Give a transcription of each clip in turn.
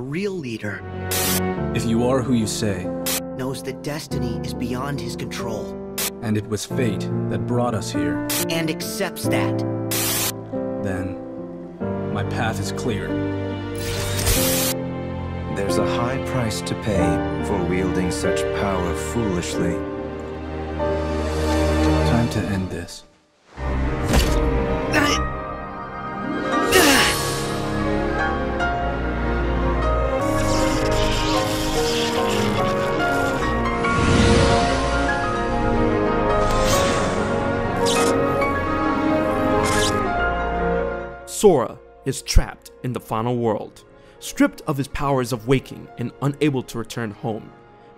A real leader If you are who you say, knows that destiny is beyond his control and it was fate that brought us here, and accepts that. then my path is clear. There's a high price to pay for wielding such power foolishly. Time to end this. Sora is trapped in the final world, stripped of his powers of waking and unable to return home.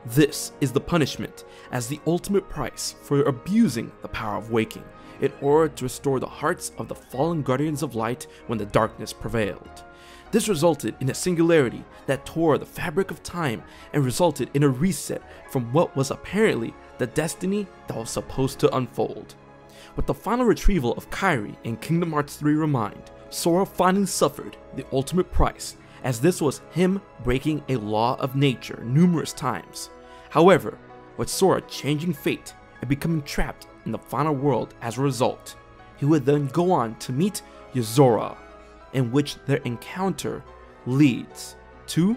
This is the punishment as the ultimate price for abusing the power of waking in order to restore the hearts of the fallen guardians of light when the darkness prevailed. This resulted in a singularity that tore the fabric of time and resulted in a reset from what was apparently the destiny that was supposed to unfold. With the final retrieval of Kairi in Kingdom Hearts 3 Remind, Sora finally suffered the ultimate price, as this was him breaking a law of nature numerous times. However, with Sora changing fate and becoming trapped in the final world as a result, he would then go on to meet Yozora, in which their encounter leads to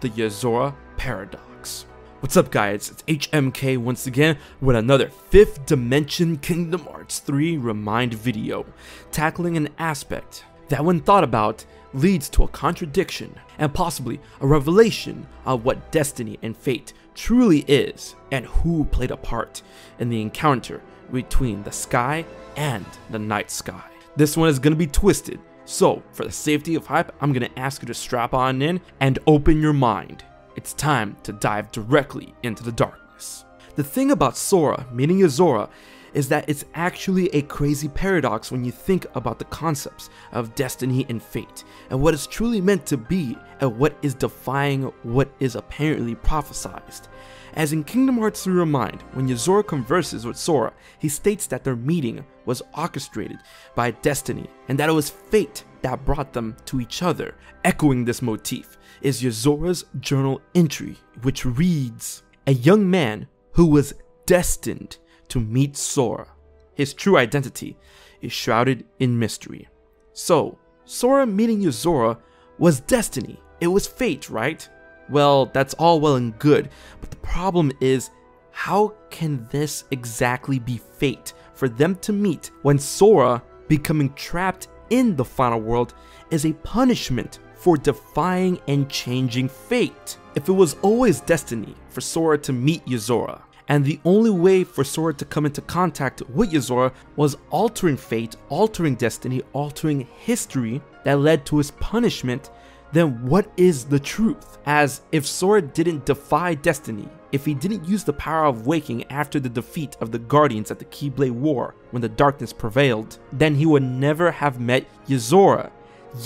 the Yozora Paradox. What's up guys, it's HMK once again with another 5th Dimension Kingdom Hearts 3 Remind video, tackling an aspect that when thought about leads to a contradiction and possibly a revelation of what destiny and fate truly is and who played a part in the encounter between the sky and the night sky. This one is going to be twisted, so for the safety of hype, I'm going to ask you to strap on in and open your mind it's time to dive directly into the darkness. The thing about Sora, meaning Yozora, is that it's actually a crazy paradox when you think about the concepts of destiny and fate, and what is truly meant to be, and what is defying what is apparently prophesized. As in Kingdom Hearts 3 Remind, when Yozora converses with Sora, he states that their meeting was orchestrated by destiny, and that it was fate that brought them to each other. Echoing this motif is Yozora's journal entry, which reads, A young man who was destined to meet Sora. His true identity is shrouded in mystery. So, Sora meeting Yozora was destiny. It was fate, right? Well, that's all well and good, but the problem is, how can this exactly be fate for them to meet when Sora becoming trapped in the final world is a punishment for defying and changing fate? If it was always destiny for Sora to meet Yozora, and the only way for Sora to come into contact with Yozora was altering fate, altering destiny, altering history that led to his punishment, then what is the truth? As if Sora didn't defy destiny, if he didn't use the power of waking after the defeat of the Guardians at the Keyblade War when the darkness prevailed, then he would never have met Yozora.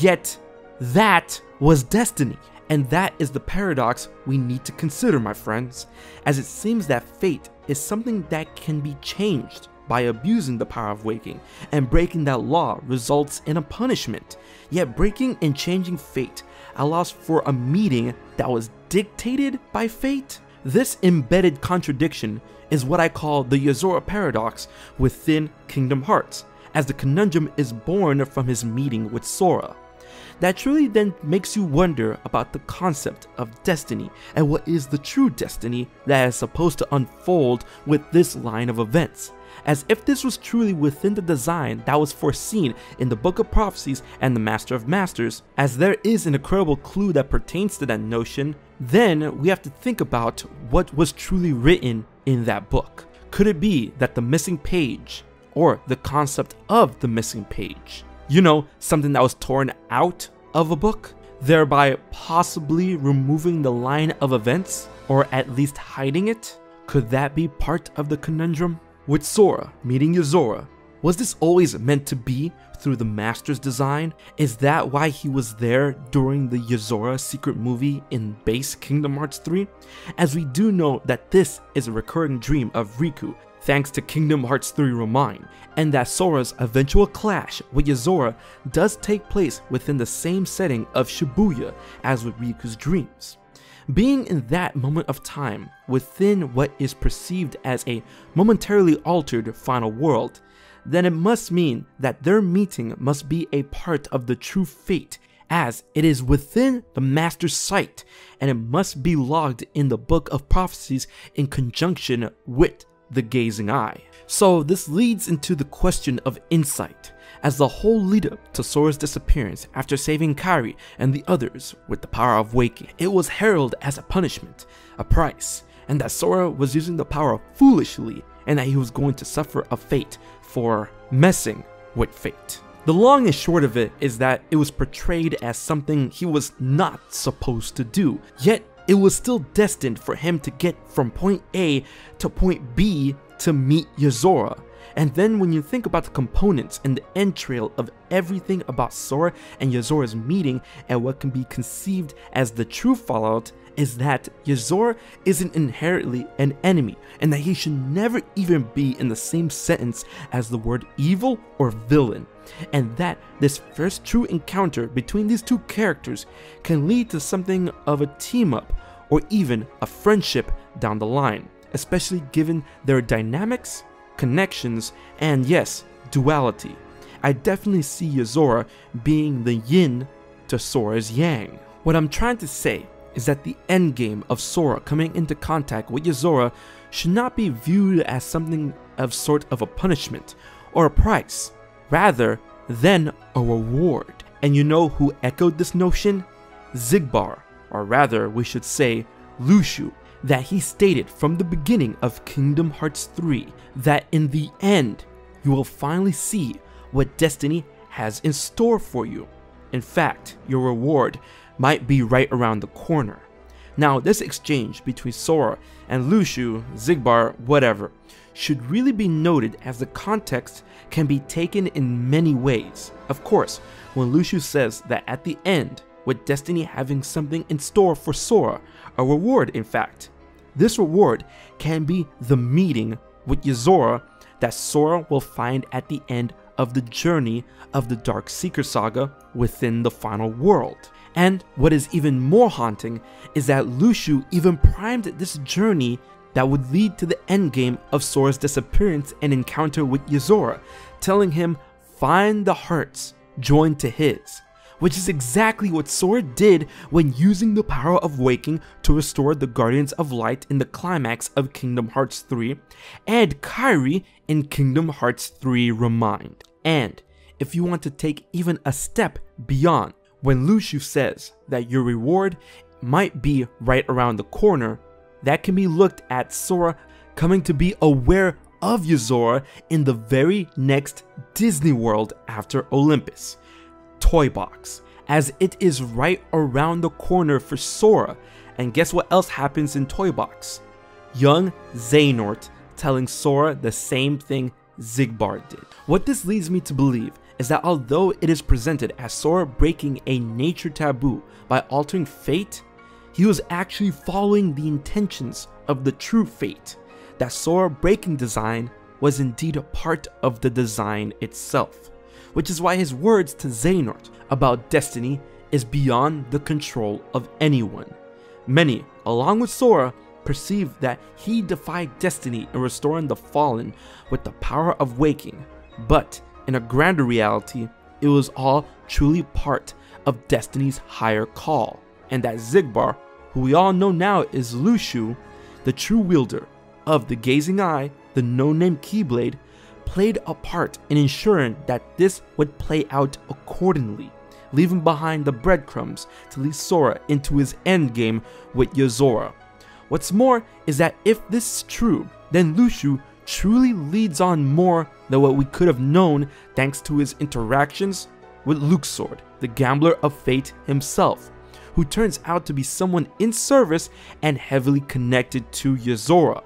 Yet, that was destiny. And that is the paradox we need to consider, my friends, as it seems that fate is something that can be changed by abusing the power of waking, and breaking that law results in a punishment. Yet breaking and changing fate allows for a meeting that was dictated by fate. This embedded contradiction is what I call the Yozora paradox within Kingdom Hearts, as the conundrum is born from his meeting with Sora that truly then makes you wonder about the concept of destiny and what is the true destiny that is supposed to unfold with this line of events. As if this was truly within the design that was foreseen in the Book of Prophecies and the Master of Masters, as there is an incredible clue that pertains to that notion, then we have to think about what was truly written in that book. Could it be that the missing page, or the concept of the missing page, you know, something that was torn out of a book, thereby possibly removing the line of events, or at least hiding it? Could that be part of the conundrum? With Sora meeting Yozora, was this always meant to be through the Master's design? Is that why he was there during the Yozora secret movie in base Kingdom Hearts 3? As we do know that this is a recurring dream of Riku, thanks to Kingdom Hearts 3 Remind, and that Sora's eventual clash with Yozora does take place within the same setting of Shibuya as with Riku's dreams. Being in that moment of time within what is perceived as a momentarily altered final world, then it must mean that their meeting must be a part of the true fate as it is within the master's sight and it must be logged in the book of prophecies in conjunction with the gazing eye. So this leads into the question of insight as the whole lead up to Sora's disappearance after saving Kairi and the others with the power of waking. It was heralded as a punishment, a price, and that Sora was using the power foolishly and that he was going to suffer a fate for messing with fate. The long and short of it is that it was portrayed as something he was not supposed to do, yet it was still destined for him to get from point A to point B to meet Yozora. And then when you think about the components and the entrail of everything about Sora and Yozora's meeting and what can be conceived as the true fallout is that Yozora isn't inherently an enemy and that he should never even be in the same sentence as the word evil or villain. And that this first true encounter between these two characters can lead to something of a team up or even a friendship down the line, especially given their dynamics, connections, and yes, duality. I definitely see Yozora being the yin to Sora's yang. What I'm trying to say is that the endgame of Sora coming into contact with Yozora should not be viewed as something of sort of a punishment or a price, rather than a reward. And you know who echoed this notion? Xigbar, or rather we should say Luxu, that he stated from the beginning of Kingdom Hearts 3 that in the end you will finally see what destiny has in store for you. In fact, your reward might be right around the corner. Now, this exchange between Sora and Luxu, Xigbar, whatever, should really be noted as the context can be taken in many ways. Of course, when Luxu says that at the end, with Destiny having something in store for Sora, a reward in fact, this reward can be the meeting with Yozora that Sora will find at the end of the journey of the Dark Seeker saga within the final world. And what is even more haunting is that Luxu even primed this journey that would lead to the endgame of Sora's disappearance and encounter with Yozora, telling him, find the hearts joined to his, which is exactly what Sora did when using the power of waking to restore the Guardians of Light in the climax of Kingdom Hearts 3, and Kairi in Kingdom Hearts 3 Remind. And if you want to take even a step beyond, when Luxu says that your reward might be right around the corner, that can be looked at Sora coming to be aware of Yozora in the very next Disney World after Olympus, Toy Box, as it is right around the corner for Sora. And guess what else happens in Toy Box? Young Xehanort telling Sora the same thing Xigbar did. What this leads me to believe is that although it is presented as Sora breaking a nature taboo by altering fate, he was actually following the intentions of the true fate. That Sora breaking design was indeed a part of the design itself, which is why his words to Xehanort about destiny is beyond the control of anyone. Many, along with Sora, perceived that he defied destiny in restoring the fallen with the power of waking, but in a grander reality, it was all truly part of Destiny's higher call, and that Xigbar, who we all know now is Luxu, the true wielder of the Gazing Eye, the no-name Keyblade, played a part in ensuring that this would play out accordingly, leaving behind the breadcrumbs to lead Sora into his endgame with Yozora. What's more is that if this is true, then Luxu truly leads on more than what we could have known thanks to his interactions with Luxord, the gambler of fate himself, who turns out to be someone in service and heavily connected to Yozora.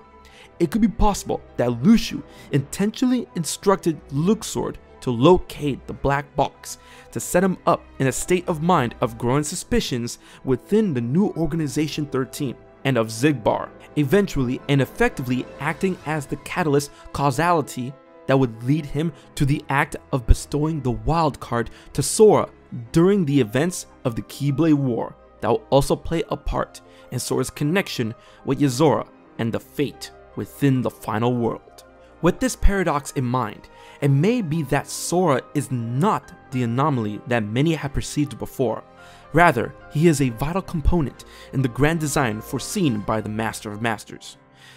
It could be possible that Luxu intentionally instructed Luxord to locate the black box to set him up in a state of mind of growing suspicions within the new Organization 13 and of Xigbar, eventually and effectively acting as the catalyst causality that would lead him to the act of bestowing the wild card to Sora during the events of the Keyblade War that will also play a part in Sora's connection with Yozora and the fate within the final world. With this paradox in mind, it may be that Sora is not the anomaly that many have perceived before. Rather, he is a vital component in the grand design foreseen by the Master of Masters.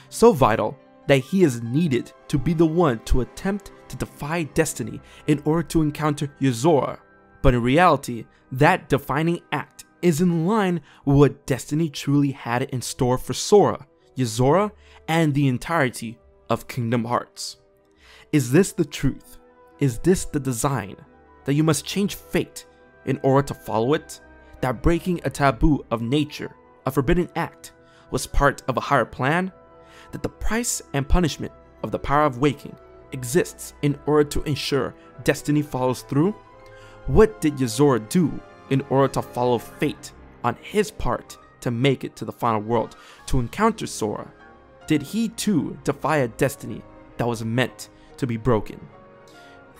So vital that he is needed to be the one to attempt to defy destiny in order to encounter Yozora. But in reality, that defining act is in line with what destiny truly had in store for Sora, Yozora, and the entirety of Kingdom Hearts. Is this the truth? Is this the design? That you must change fate in order to follow it? That breaking a taboo of nature, a forbidden act, was part of a higher plan? That the price and punishment of the power of waking exists in order to ensure destiny follows through? What did Yozora do in order to follow fate on his part to make it to the final world to encounter Sora? Did he too defy a destiny that was meant to be broken?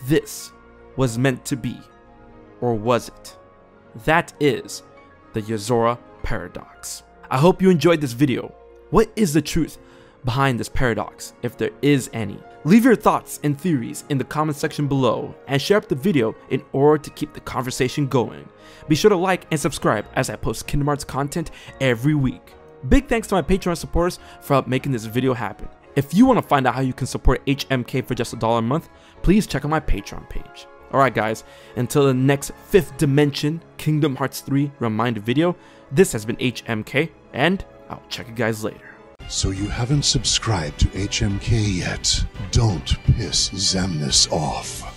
This was meant to be, or was it? That is the Yozora paradox. I hope you enjoyed this video. What is the truth behind this paradox, if there is any? Leave your thoughts and theories in the comment section below and share up the video in order to keep the conversation going. Be sure to like and subscribe as I post Kingdom Hearts content every week. Big thanks to my Patreon supporters for making this video happen. If you want to find out how you can support HMK for just a dollar a month, please check out my Patreon page. Alright guys, until the next 5th Dimension Kingdom Hearts 3 reminder video, this has been HMK, and I'll check you guys later. So you haven't subscribed to HMK yet? Don't piss Xemnas off.